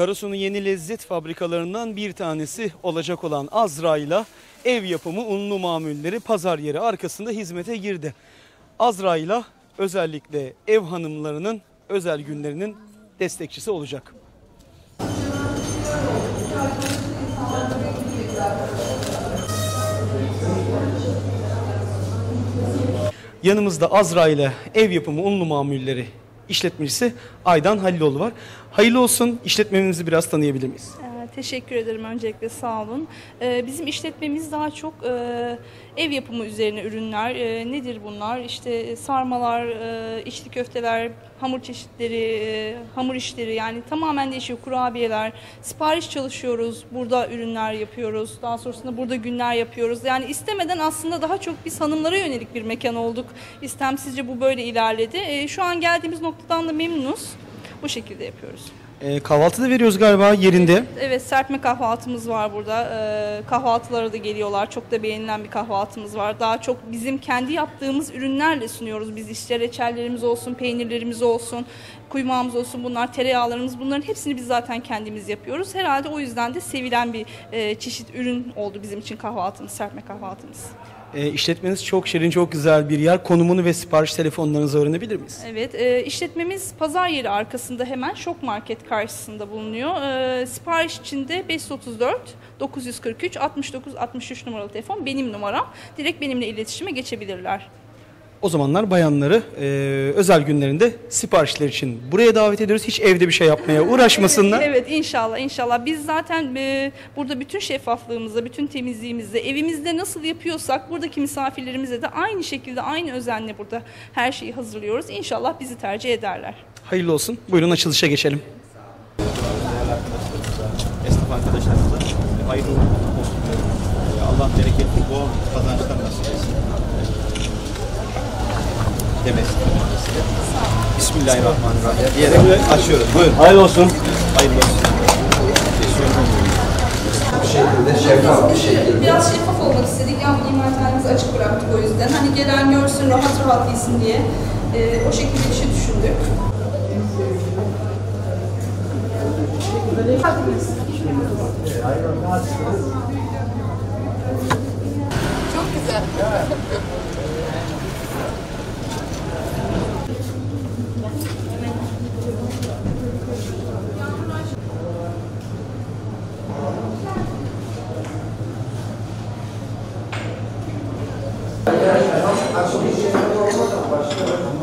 Karasu'nun yeni lezzet fabrikalarından bir tanesi olacak olan Azra'yla ev yapımı unlu mamulleri pazar yeri arkasında hizmete girdi. Azra'yla özellikle ev hanımlarının özel günlerinin destekçisi olacak. Yanımızda Azra ile ev yapımı unlu mamulleri işletmecisi Aydan Haliloğlu var. Hayırlı olsun işletmemizi biraz tanıyabilir miyiz? Ee, Teşekkür ederim öncelikle sağ olun. Ee, Bizim işletmemiz daha çok e, ev yapımı üzerine ürünler. E, Nedir bunlar? İşte sarmalar, e, içli köfteler, hamur çeşitleri, e, hamur işleri yani tamamen değişiyor. Kurabiyeler, sipariş çalışıyoruz. Burada ürünler yapıyoruz. Daha sonrasında burada günler yapıyoruz. Yani istemeden aslında daha çok biz hanımlara yönelik bir mekan olduk. İstemsizce bu böyle ilerledi. E, Şu an geldiğimiz noktadan da memnunuz. Bu şekilde yapıyoruz. Ee, kahvaltı da veriyoruz galiba yerinde. Evet serpme kahvaltımız var burada. Ee, kahvaltılara da geliyorlar. Çok da beğenilen bir kahvaltımız var. Daha çok bizim kendi yaptığımız ürünlerle sunuyoruz. Biz işte reçellerimiz olsun, peynirlerimiz olsun, kuymağımız olsun bunlar, tereyağlarımız bunların hepsini biz zaten kendimiz yapıyoruz. Herhalde o yüzden de sevilen bir e, çeşit ürün oldu bizim için kahvaltımız, serpme kahvaltımız. Ee, işletmeniz çok şirin, çok güzel bir yer. Konumunu ve sipariş telefonlarınızı öğrenebilir miyiz? Evet, e, işletmemiz pazar yeri arkasında hemen Şok Market karşısında bulunuyor. E, sipariş için de 534 943 69 63 numaralı telefon benim numaram. Direkt benimle iletişime geçebilirler. O zamanlar bayanları e, özel günlerinde siparişler için buraya davet ediyoruz. Hiç evde bir şey yapmaya uğraşmasınlar. Evet inşallah inşallah. Biz zaten e, burada bütün şeffaflığımızla, bütün temizliğimizle, evimizde nasıl yapıyorsak buradaki misafirlerimize de aynı şekilde, aynı özenle burada her şeyi hazırlıyoruz. İnşallah bizi tercih ederler. Hayırlı olsun. Buyurun açılışa geçelim. esnaf arkadaşlarımıza hayırlı olsun. Allah bereketli bol kazançlar nasip etsin. Demesi. Bismillahirrahmanirrahim. Diyerek açıyoruz. Buyurun. Hayırlı olsun. Hayırlı olsun. Biraz şeffaf olmak istedik. Yani imalathanemizi açık bıraktık o yüzden. Hani gelen görsün, rahat rahat yesin diye e, o şekilde bir şey düşündük. Çok güzel. Thank you.